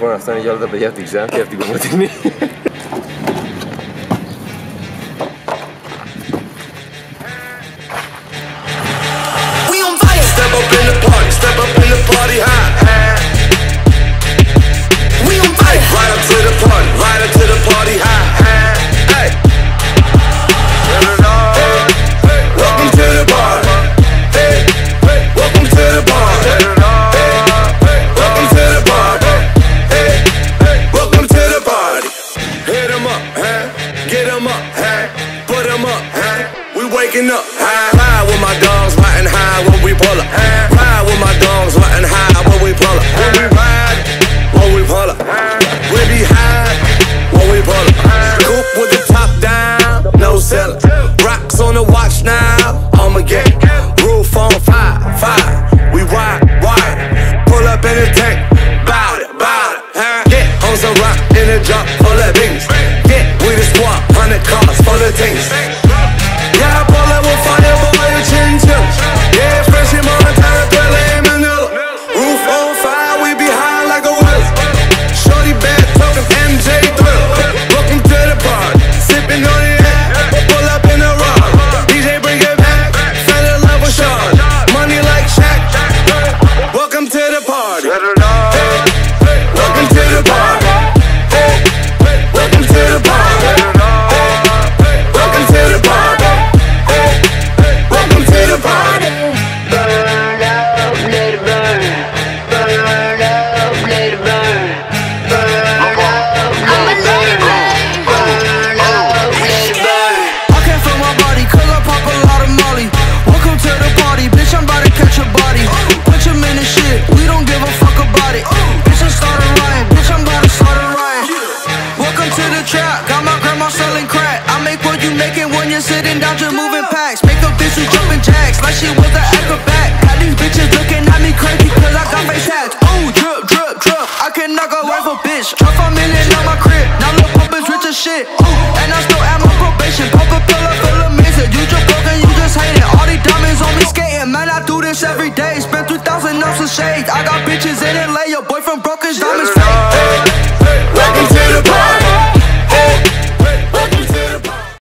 Λοιπόν, αυτά είναι για όλα τα παιδιά από την Ξάνθη, από την Κομωτινή. Huh? Get 'em up, huh? Put 'em up, huh? We waking up, high, high with my dogs, riding high when we pull up. Ride with my dogs, riding high when we pull up. When we ride, when we pull up. We be high when we pull up. Coop with the top down, no cellar. Rocks on the watch now, I'ma get trap, got my grandma selling crack. I make what you making when you're sitting down, just moving packs. Make a bitch who jumping jacks, like she was an acrobat. Got these bitches looking at me crazy, cause I got face hats. Ooh, drip, drip, drip, I can knock a wife a bitch. Drop a million on my crib, now Lil Pump is rich as shit. Ooh, and I still at my probation. Pop a pill, I feel amazing. You just broken, you just hate it. All these diamonds on me skating, man, I do this every day. Spend 3,000 ounces of shades. I got bitches in LA, your boyfriend broke his diamonds fake.